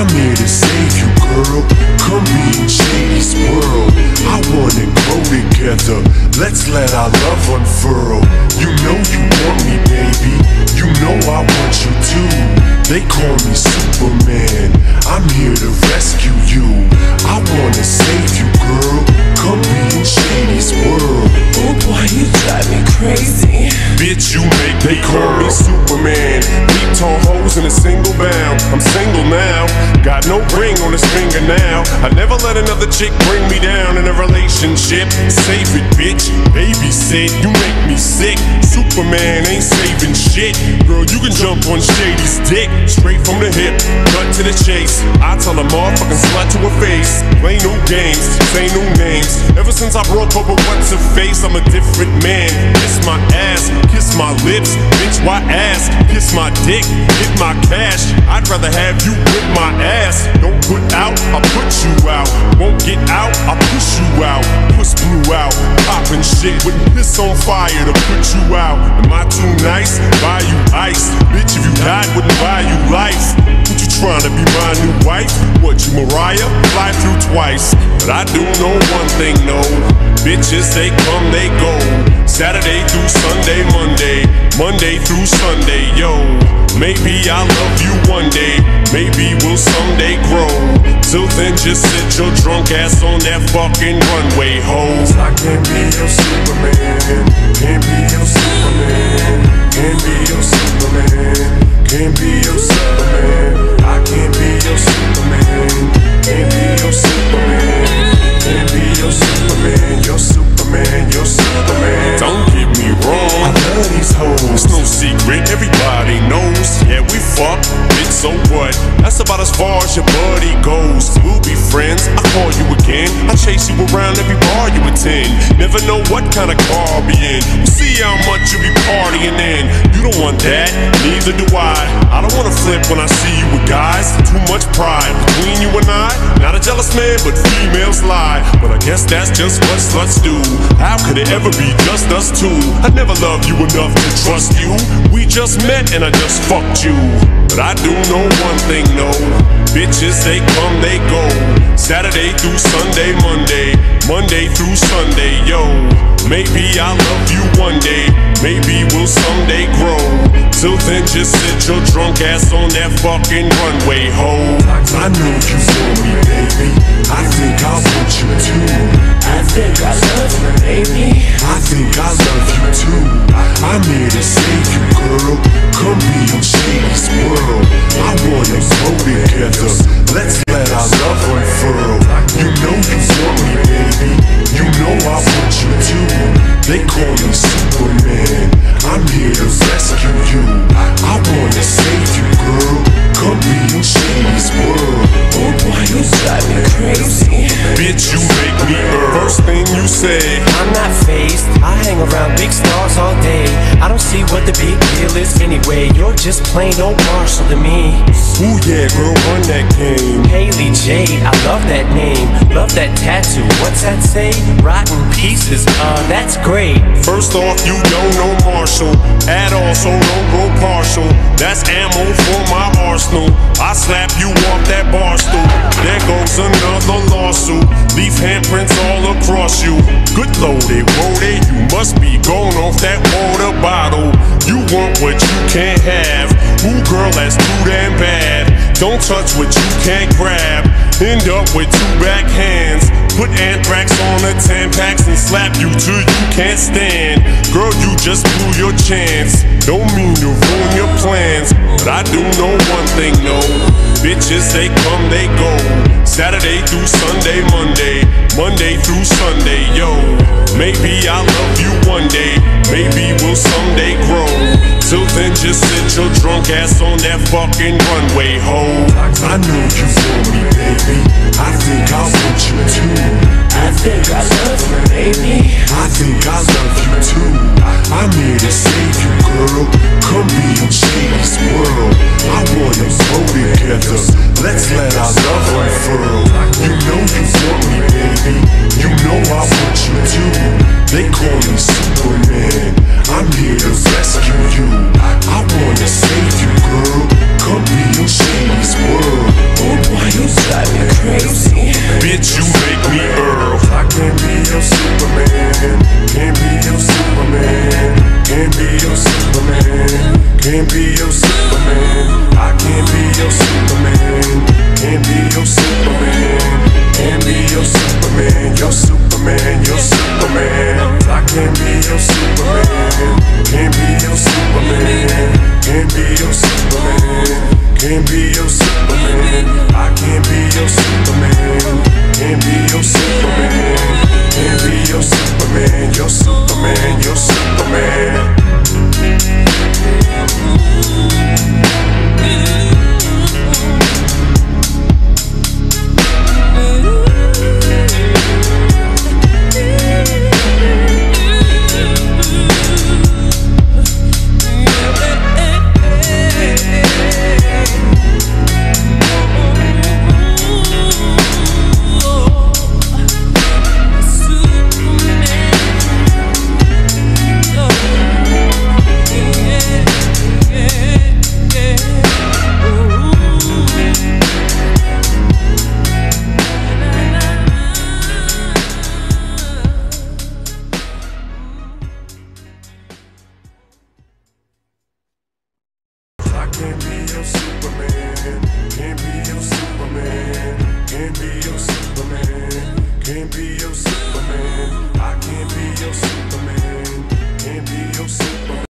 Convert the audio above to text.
I'm here to save you, girl. Come be in Shady's world. I wanna grow together. Let's let our love unfurl. You know you want me, baby. You know I want you too. They call me Superman. I'm here to rescue you. I wanna save you, girl. Come be in Shady's world. Oh boy, you drive me crazy. Bitch, you make me call. Tall hoes in a single bound. I'm single now. Got no ring on his finger now. I never let another chick bring me down in a relationship. Save it, bitch. Babysit. You make me sick. Superman ain't saving shit. Girl, you can jump on Shady's dick. Straight from the hip. Cut to the chase. I tell a motherfucking slut to her face. Play new games. Say new names. Ever since I broke up with what's her face, I'm a different man. Kiss my ass. Kiss my lips. Why ask? Kiss my dick. Get my cash. I'd rather have you whip my ass. Don't put out, I put you out. Won't get out, I push you out. Push blue out. Poppin' shit with piss on fire to put you out. Am I too nice? Buy you ice. Bitch, if you died, wouldn't buy you life. What you trying to be my new wife? What you Mariah? Fly through twice. But I do know one thing, no. Bitches, they come, they go. Saturday through Sunday, Monday. Monday through Sunday, yo. Maybe I'll love you one day. Maybe we'll someday grow. Till then, just sit your drunk ass on that fucking runway, ho. I can't be your Superman. Can't be your Superman. Can't be your Superman. Can't be your Superman. Far your buddy goes. We'll be friends. I call you again. I chase you around every bar you attend. Never know what kind of car I'll be in. We'll see how much you be partying in. You don't want that. Neither do I. I don't wanna flip when I see you with guys. Too much pride between you and I. Not a jealous man, but females lie. But I guess that's just what sluts do. How could it ever be just us two? I never loved you enough to trust you. We just met and I just fucked you. But I do know one thing, no. Bitches, they come, they go. Saturday through Sunday, Monday. Monday through Sunday, yo. Maybe I'll love you one day. Maybe we'll someday grow. Till then, just sit your drunk ass on that fucking runway, ho. I know you want me, baby. I think I want you too. I think I love you, baby. I think I love you too. They call me you say. I'm not fazed. I hang around big stars all day. I don't see what the big deal is anyway. You're just plain old Marshall to me. Ooh yeah, girl, run that game. Hailie Jade, I love that name. Love that tattoo. What's that say? Rotten pieces. Uh, that's great. First off, you don't know Marshall at all, so don't go partial. That's ammo for my arsenal. I slap you off that bar stool. There goes another lawsuit. Leave handprints all across you. Good loaded, loaded. You must be going off that water bottle. You want what you can't have. Ooh, girl, that's too damn bad. Don't touch what you can't grab. End up with two back hands. Put anthrax on the Tampax and slap you till you can't stand. Girl, you just blew your chance. Don't mean to ruin your plans, but I do know one thing, no. Bitches, they come, they go. Saturday through Sunday, Monday. Monday through Sunday, yo. Maybe I'll love you one day. Maybe we'll someday grow. Till then, just sit your drunk ass on that fucking runway, ho. I know you want me, baby. I think I want you too. I think I love you, baby. I think I love you too. I'm here to save you, girl. Come be in Shady's world. I wanna grow together. Let's let our love unfurl. You know you want me, baby. You know I want you too. They call me Superman. Can't be your Superman. Can't be your Superman. Can't be your Superman. Can't be your Superman. I can't be your Superman. Can't be your Superman.